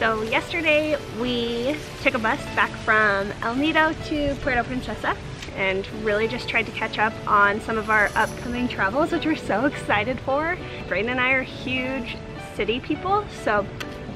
So yesterday we took a bus back from El Nido to Puerto Princesa and really just tried to catch up on some of our upcoming travels, which we're so excited for. Braden and I are huge city people, so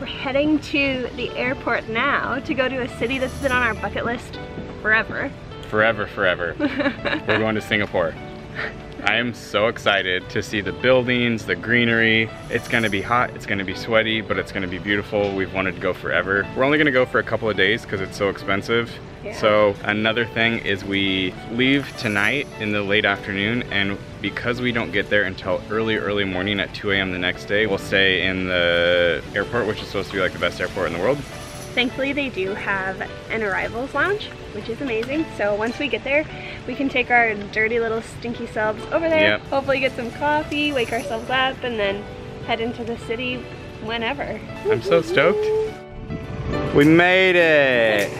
we're heading to the airport now to go to a city that's been on our bucket list forever. Forever, forever. we're going to Singapore. I am so excited to see the buildings, the greenery. It's gonna be hot, it's gonna be sweaty, but it's gonna be beautiful. We've wanted to go forever. We're only gonna go for a couple of days because it's so expensive. Yeah. So another thing is we leave tonight in the late afternoon and because we don't get there until early, early morning at 2 a.m. the next day, we'll stay in the airport, which is supposed to be like the best airport in the world. Thankfully they do have an arrivals lounge, which is amazing. So once we get there, we can take our dirty little stinky selves over there, Yep. hopefully get some coffee, wake ourselves up, and then head into the city whenever. I'm so stoked. We made it.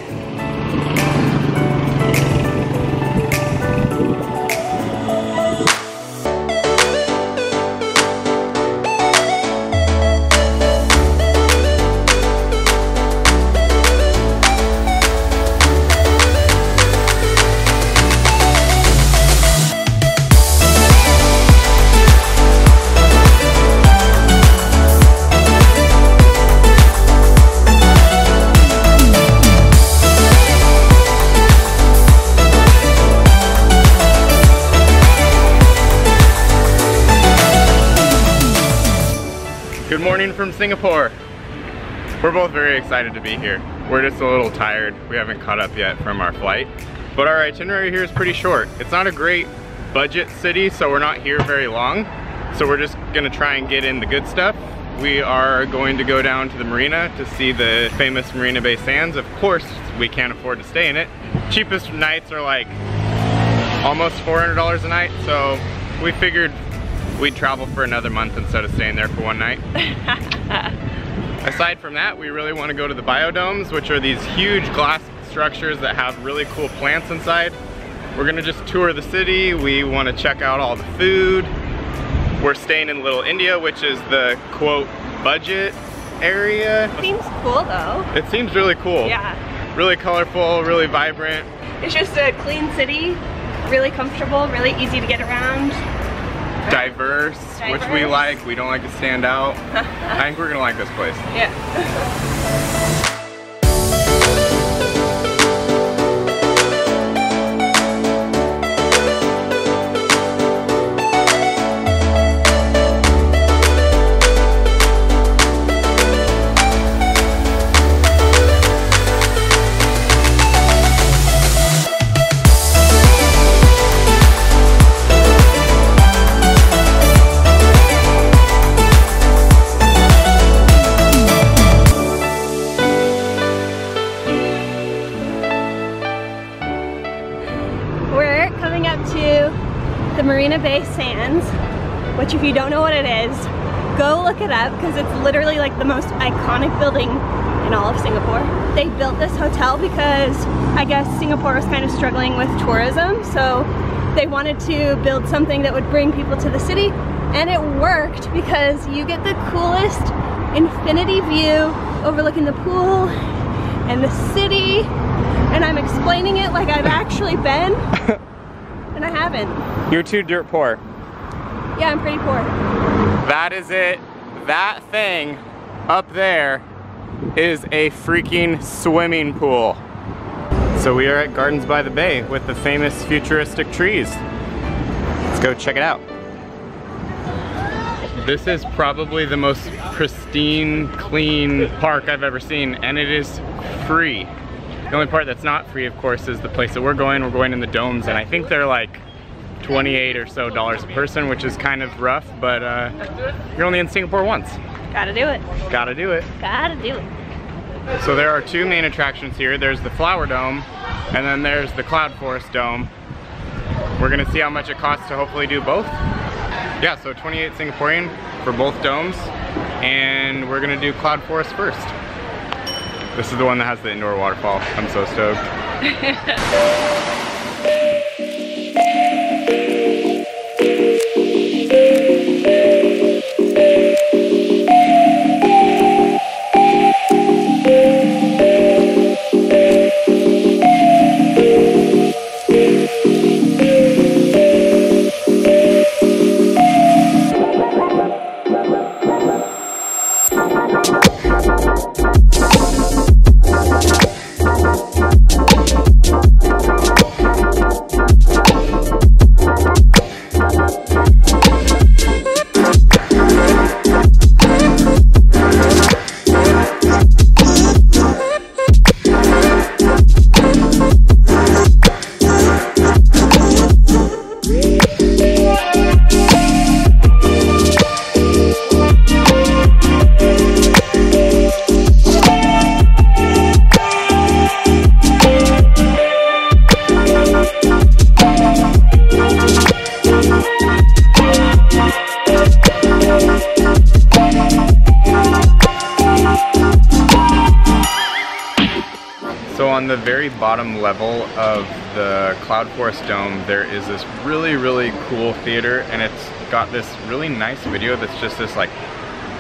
From Singapore. We're both very excited to be here. We're just a little tired. We haven't caught up yet from our flight. But our itinerary here is pretty short. It's not a great budget city, so we're not here very long. So we're just gonna try and get in the good stuff. We are going to go down to the marina to see the famous Marina Bay Sands. Of course, we can't afford to stay in it. Cheapest nights are like almost $400 a night, so we figured we'd travel for another month instead of staying there for one night. Aside from that, we really want to go to the biodomes, which are these huge glass structures that have really cool plants inside. We're gonna just tour the city. We want to check out all the food. We're staying in Little India, which is the quote budget area. It seems cool though. It seems really cool. Yeah. Really colorful, really vibrant. It's just a clean city, really comfortable, really easy to get around. Diverse, which we like. We don't like to stand out. I think we're gonna like this place. Yeah. Marina Bay Sands, which if you don't know what it is, go look it up because it's literally like the most iconic building in all of Singapore. They built this hotel because I guess Singapore was kind of struggling with tourism, so they wanted to build something that would bring people to the city and it worked because you get the coolest infinity view overlooking the pool and the city and I'm explaining it like I've actually been and I haven't. You're too dirt poor. Yeah, I'm pretty poor. That is it. That thing up there is a freaking swimming pool. So we are at Gardens by the Bay with the famous futuristic trees. Let's go check it out. This is probably the most pristine, clean park I've ever seen, and it is free. The only part that's not free, of course, is the place that we're going. We're going in the domes, and I think they're like 28 or so dollars a person, which is kind of rough, but uh, you're only in Singapore once. Gotta do it. Gotta do it. Gotta do it. So there are two main attractions here. There's the Flower Dome, and then there's the Cloud Forest Dome. We're gonna see how much it costs to hopefully do both. Yeah, so 28 Singaporean for both domes, and we're gonna do Cloud Forest first. This is the one that has the indoor waterfall. I'm so stoked. bottom level of the Cloud Forest Dome, there is this really, really cool theater and it's got this really nice video that's just this like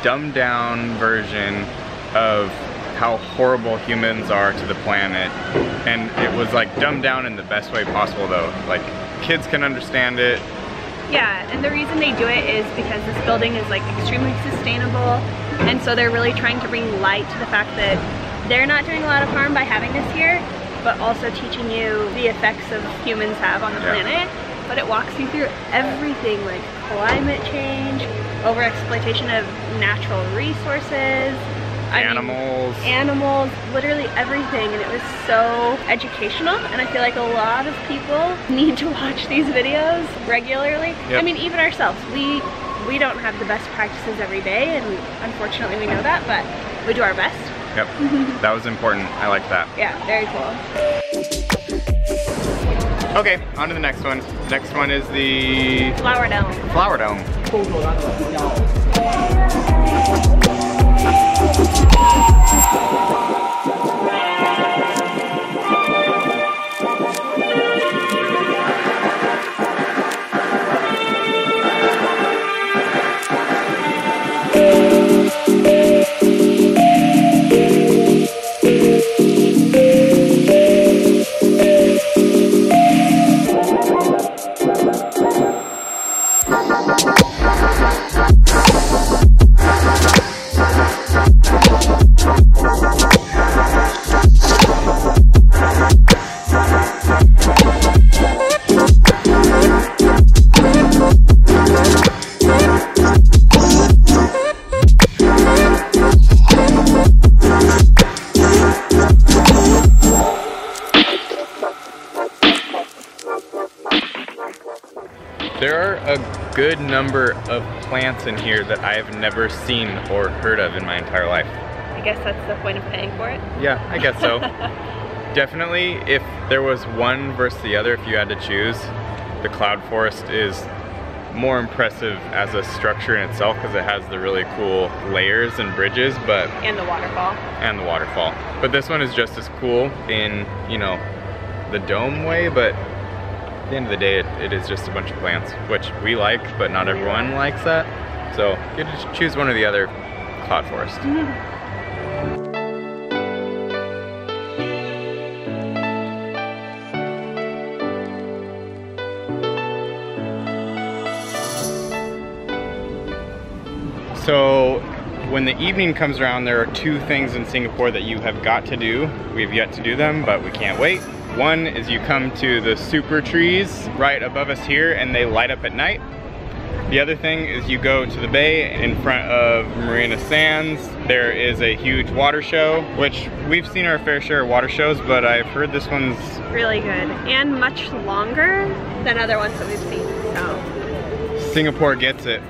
dumbed down version of how horrible humans are to the planet. And it was like dumbed down in the best way possible though. Like kids can understand it. Yeah, and the reason they do it is because this building is like extremely sustainable and so they're really trying to bring light to the fact that they're not doing a lot of harm by having this here, but also teaching you the effects of humans have on the Yeah. planet. But it walks you through everything like climate change, overexploitation of natural resources, I mean, Animals. animals, literally everything, and it was so educational. And I feel like a lot of people need to watch these videos regularly. Yep. I mean, even ourselves, we we don't have the best practices every day, and unfortunately we know that, but we do our best. Yep. that was important. I like that. Yeah, very cool. Okay, on to the next one. Next one is the Flower dome. Flower Dome. There good number of plants in here that I have never seen or heard of in my entire life. I guess that's the point of paying for it. Yeah, I guess so. Definitely, if there was one versus the other, if you had to choose, the cloud forest is more impressive as a structure in itself because it has the really cool layers and bridges, but And the waterfall. and the waterfall. But this one is just as cool in, you know, the dome way, but at the end of the day, it, it is just a bunch of plants, which we like, but not everyone likes that. So you have to choose one or the other cloud forest. So when the evening comes around, there are two things in Singapore that you have got to do. We've yet to do them, but we can't wait. One is you come to the super trees right above us here and they light up at night. The other thing is you go to the bay in front of Marina Sands. There is a huge water show, which we've seen our fair share of water shows, but I've heard this one's Really good. And much longer than other ones that we've seen. So Singapore gets it.